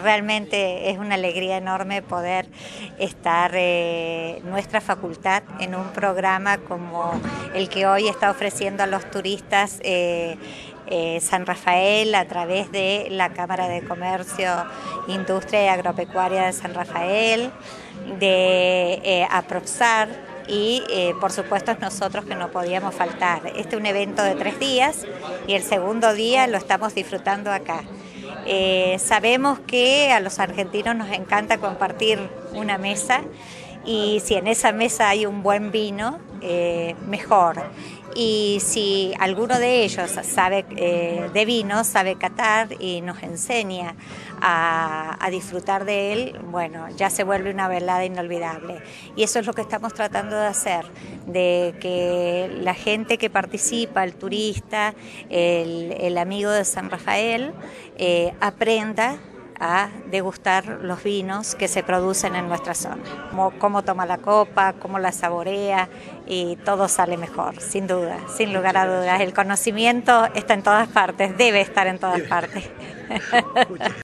Realmente es una alegría enorme poder estar eh, nuestra facultad en un programa como el que hoy está ofreciendo a los turistas eh, eh, San Rafael a través de la Cámara de Comercio, Industria y Agropecuaria de San Rafael, de APROPSAR y por supuesto nosotros que no podíamos faltar. Este es un evento de tres días y el segundo día lo estamos disfrutando acá. Eh, sabemos que a los argentinos nos encanta compartir una mesa y si en esa mesa hay un buen vino, eh, mejor. Y si alguno de ellos sabe eh, de vino, sabe catar y nos enseña a, disfrutar de él, bueno, ya se vuelve una velada inolvidable. Y eso es lo que estamos tratando de hacer, de que la gente que participa, el turista, el, el amigo de San Rafael, eh, aprenda a degustar los vinos que se producen en nuestra zona. Cómo, cómo, toma la copa, cómo la saborea y todo sale mejor, sin duda, sin lugar a dudas. El conocimiento está en todas partes, debe estar en todas partes.